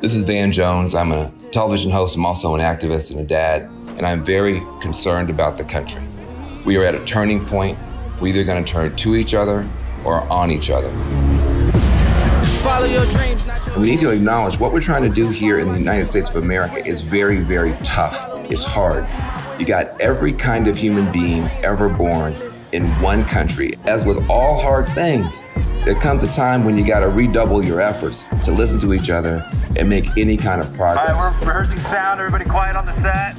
This is Van Jones. I'm a television host. I'm also an activist and a dad, and I'm very concerned about the country. We are at a turning point. We're either going to turn to each other or on each other. And we need to acknowledge what we're trying to do here in the United States of America is very, very tough. It's hard. You got every kind of human being ever born in one country. As with all hard things, there comes a time when you got to redouble your efforts to listen to each other and make any kind of progress. All right, we're rehearsing sound. Everybody quiet on the set.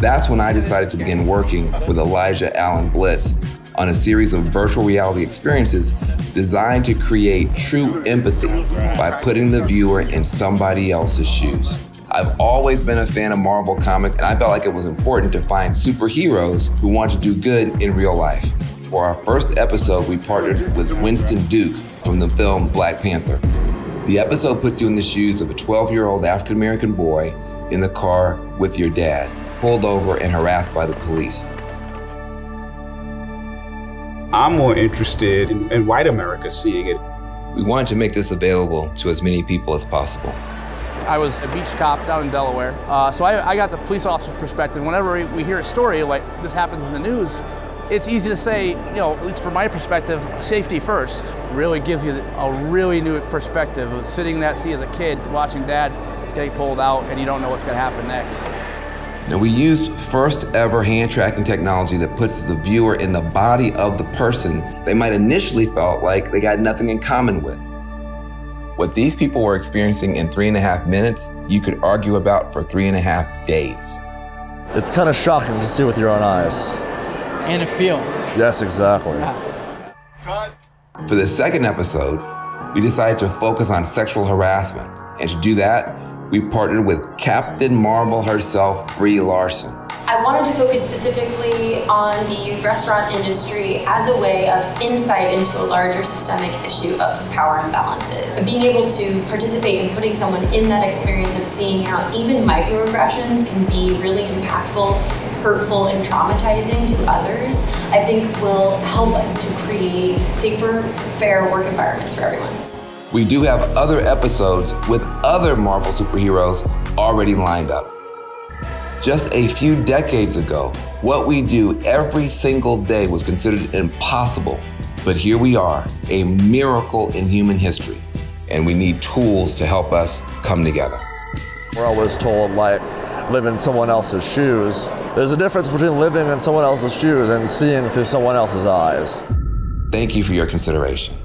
That's when I decided to begin working with Elijah Allan Blitz on a series of virtual reality experiences designed to create true empathy by putting the viewer in somebody else's shoes. I've always been a fan of Marvel Comics, and I felt like it was important to find superheroes who want to do good in real life. For our first episode, we partnered with Winston Duke from the film Black Panther. The episode puts you in the shoes of a 12 year old African American boy in the car with your dad, pulled over and harassed by the police. I'm more interested in, in white America seeing it. We wanted to make this available to as many people as possible. I was a beach cop down in Delaware, uh, so I, I, got the police officer's perspective. Whenever we hear a story like this happens in the news, it's easy to say, you know, at least from my perspective, safety first. Really gives you a really new perspective of sitting in that seat as a kid, watching dad getting pulled out, and you don't know what's going to happen next. Now, we used first ever hand tracking technology that puts the viewer in the body of the person they might initially felt like they got nothing in common with. What these people were experiencing in three and a half minutes, you could argue about for three and a half days. It's kind of shocking to see with your own eyes and a feel. Yes, exactly. For the second episode, we decided to focus on sexual harassment. And to do that, we partnered with Captain Marvel herself, Brie Larson. I wanted to focus specifically on the restaurant industry as a way of insight into a larger systemic issue of power imbalances. Being able to participate in putting someone in that experience of seeing how even microaggressions can be really impactful hurtful and traumatizing to others, I think will help us to create safer, fair work environments for everyone. We do have other episodes with other Marvel superheroes already lined up. Just a few decades ago, what we do every single day was considered impossible. But here we are, a miracle in human history, and we need tools to help us come together. We're always told, like, live in someone else's shoes. There's a difference between living in someone else's shoes and seeing through someone else's eyes. Thank you for your consideration.